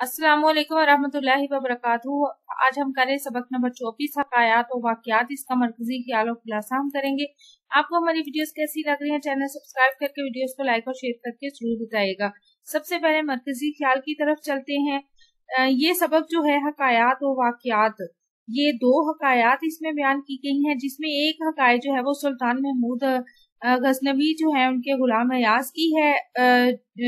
अस्सलाम वालेकुम रहमतुल्लाहि व बरकातहू आज हम करें सबक नंबर चौबीस हकायात और वाकयात। इसका मरकजी ख्याल और खुलासा हम करेंगे। आपको हमारी वीडियोस कैसी लग रही हैं, चैनल सब्सक्राइब करके वीडियोस को लाइक और शेयर करके ज़रूर बताइएगा। सबसे पहले मरकजी ख्याल की तरफ़ चलते हैं। ये सबक जो है, हकायात और वाकयात, ये दो हकायात इसमें बयान की गई हैं, जिसमें एक हकाय जो है, वो सुल्तान महमूद गजनबी जो है उनके गुलाम अयाज की है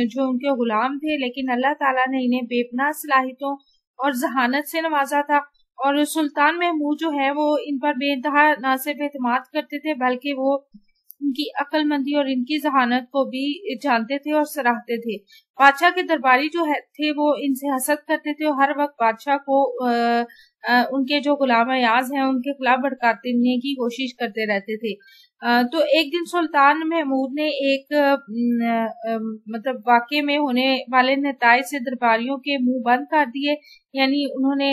जो उनके गुलाम थे लेकिन अल्लाह ताला ने इन्हें बेपना सलाहितों और जहानत से नवाजा था। और सुल्तान महमूद जो है वो इन पर बेतहा न सिर्फ़ एतमाद करते थे बल्कि वो उनकी अक्लमंदी और इनकी जहानत को भी जानते थे और सराहते थे। बादशाह के दरबारी जो है थे वो इनसे हसद करते थे और हर वक्त बादशाह को आ, आ, उनके जो गुलाम अयाज हैं उनके खिलाफ भड़काने की कोशिश करते रहते थे। तो एक दिन सुल्तान महमूद ने एक मतलब वाकई में होने वाले नतज से दरबारियों के मुँह बंद कर दिए। यानी उन्होंने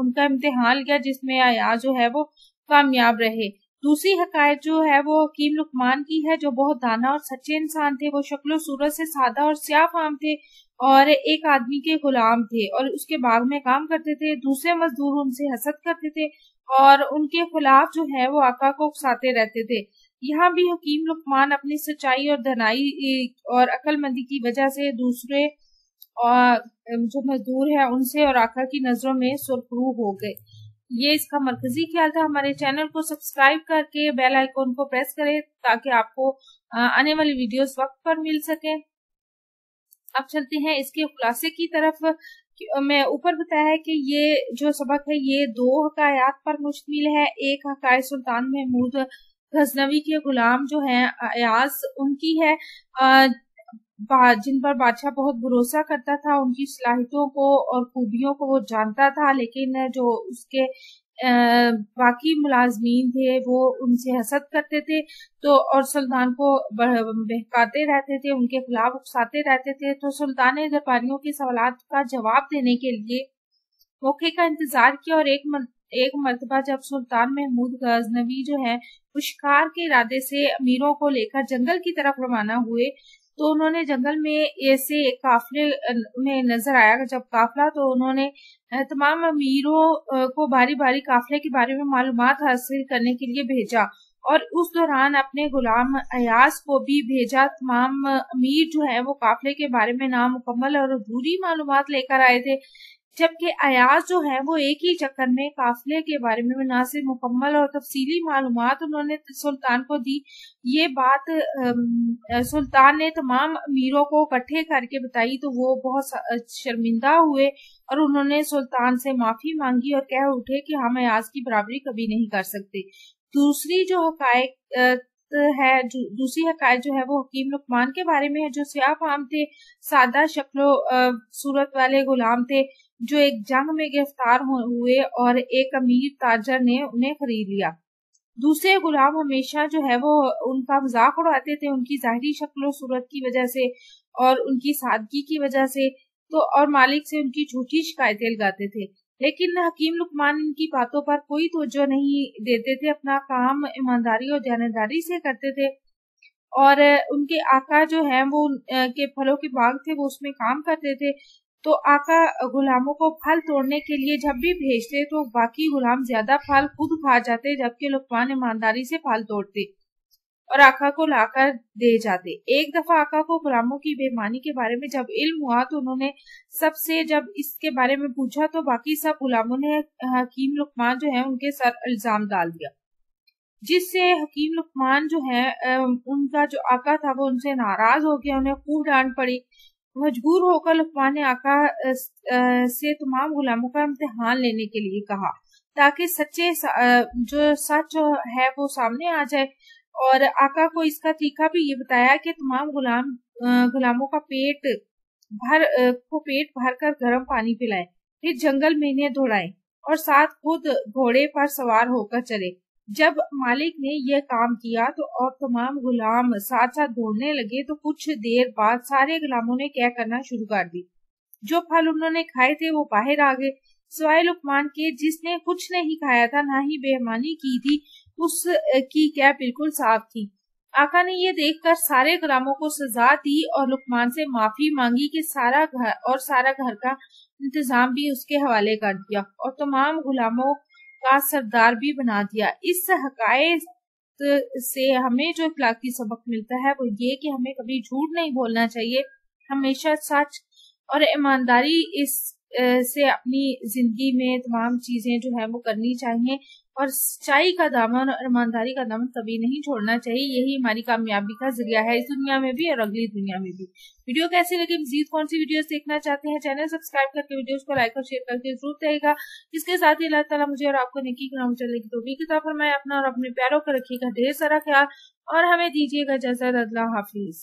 उनका इम्तिहान लिया जिसमें आया जो है वो कामयाब रहे। दूसरी हकायत जो है वो हकीम लुकमान की है, जो बहुत दाना और सच्चे इंसान थे। वो शक्लो सूरत से सादा और स्याह फाम थे और एक आदमी के गुलाम थे और उसके बाग में काम करते थे। दूसरे मजदूर उनसे हसद करते थे। और उनके खिलाफ जो है वो आका को उकसाते रहते थे। यहाँ भी हकीम लुकमान अपनी सच्चाई और धनाई और अक्लमंदी की वजह से दूसरे और जो मजदूर है उनसे और आका की नज़रों में सुरखरू हो गए। ये इसका मरकजी ख्याल था। हमारे चैनल को सब्सक्राइब करके बेल आइकॉन को प्रेस करें ताकि आपको आने वाली वीडियोस वक्त पर मिल सके। अब चलते हैं इसके खुलासे की तरफ़। मैं ऊपर बताया कि ये जो सबक है, ये दो हकायात पर मुश्तमिल है। एक हकाय सुल्तान महमूद गजनवी के गुलाम जो है अयाज, उनकी है। जिन पर बादशाह बहुत भरोसा करता था, उनकी सलाहितों को और खूबियों को वो जानता था, लेकिन जो उसके बाकी मुलाजमीन थे वो उनसे हसद करते थे तो और सुल्तान को बहकाते रहते थे उनके खिलाफ उकसाते रहते थे तो सुल्तान ने दरबारियों के सवाल का जवाब देने के लिए मौके का इंतज़ार किया और एक मर, एक मरतबा जब सुल्तान महमूद गजनवी जो है पुष्कार के इरादे से अमीरों को लेकर जंगल की तरफ़ रवाना हुए तो उन्होंने जंगल में ऐसे काफले में नज़र आया जब काफला तो उन्होंने तमाम अमीरों को भारी भारी काफले के बारे में मालूम हासिल करने के लिए भेजा और उस दौरान अपने गुलाम अयास को भी भेजा। तमाम अमीर जो है वो काफले के बारे में नामुकम्मल और अधूरी मालूम लेकर आए थे। जबकि अयाज जो है, वो एक ही चक्कर में काफिले के बारे में सिर्फ़ मुकम्मल और तफसीली मालूम उन्होंने सुल्तान को दी, ये बात सुल्तान ने तमाम अमीरों को इकट्ठे करके बताई तो वो बहुत शर्मिंदा हुए और उन्होंने सुल्तान से माफ़ी मांगी और कह उठे कि हम अयाज की बराबरी कभी नहीं कर सकते। दूसरी जो हकायक है दूसरी हकायत जो है, वो हकीम लुकमान के बारे में है, जो सियाह फाम थे, सादा शक्लो सूरत वाले गुलाम थे जो एक जंग में गिरफ़्तार हुए और एक अमीर ताजर ने उन्हें खरीद लिया। दूसरे गुलाम हमेशा जो है वो उनका मज़ाक उड़ाते थे, उनकी जाहरी शक्ल सूरत की वजह से और उनकी सादगी की वजह से तो और मालिक से उनकी झूठी शिकायतें लगाते थे। लेकिन हकीम लुकमान इनकी बातों पर कोई तोजो नहीं देते थे, अपना काम ईमानदारी और जानदारी से करते थे। और उनके आका जो है वो के फलों के बाग थे, वो उसमें काम करते थे। तो आका गुलामों को फल तोड़ने के लिए जब भी भेजते तो बाकी गुलाम ज़्यादा फल खुद खा जाते जबकि लुकमान ईमानदारी से फल तोड़ते और आका को लाकर दे जाते। एक दफ़ा आका को गुलामों की बेमानी के बारे में जब इल्म हुआ तो उन्होंने सबसे जब इसके बारे में पूछा तो बाकी सब गुलामों ने हकीम लुकमान जो है उनके सर इल्ज़ाम डाल दिया। जिससे हकीम लुकमान जो है उनका जो आका था वो उनसे नाराज़ हो गया, उन्हें खूब डांट पड़ी। मजबूर होकर लुकमान ने आका से तमाम गुलामों का इम्तिहान लेने के लिए कहा, ताकि सच्चे जो सच है वो सामने आ जाए। और आका को इसका तरीका भी ये बताया कि तमाम गुलाम गुलामों का पेट भर को पेट भर कर गर्म पानी पिलाए, फिर जंगल में इन्हें दौड़ाए और साथ खुद घोड़े पर सवार होकर चले। जब मालिक ने यह काम किया तो और तमाम गुलाम साथ साथ दौड़ने लगे। तो कुछ देर बाद सारे गुलामों ने क्या करना शुरू कर दी जो फल उन्होंने खाए थे, वो बाहर आ गए। सवाए लुकमान के जिसने कुछ नहीं खाया था, ना ही बेहमानी की थी, उस की क्या बिल्कुल साफ़ थी। आका ने ये देखकर सारे गुलामों को सजा दी और लुकमान से माफ़ी मांगी कि सारा घर और सारा घर का इंतज़ाम भी उसके हवाले कर दिया। और तमाम गुलामों का सरदार भी बना दिया। इस हक़ से हमें जो इखलाकी सबक मिलता है, वो ये कि हमें कभी झूठ नहीं बोलना चाहिए। हमेशा सच और ईमानदारी इस से अपनी ज़िंदगी में तमाम चीज़ें जो है वो करनी चाहिए। और सच्चाई का दामन और ईमानदारी का दामन कभी नहीं छोड़ना चाहिए। यही हमारी कामयाबी का ज़रिया है इस दुनिया में भी और अगली दुनिया में भी। वीडियो कैसी लगी? मजीद कौन सी वीडियोस देखना चाहते हैं? चैनल सब्सक्राइब करके वीडियोस को लाइक और शेयर करके ज़रूर रहेगा इसके साथ ही अल्लाह ताला मुझे और आपको निकी कराम चलेगी तो भी किताब पर मैं अपना और अपने प्यारों को रखिएगा ढेर सारा ख्याल और हमें दीजिएगा अल्लाह हाफिज।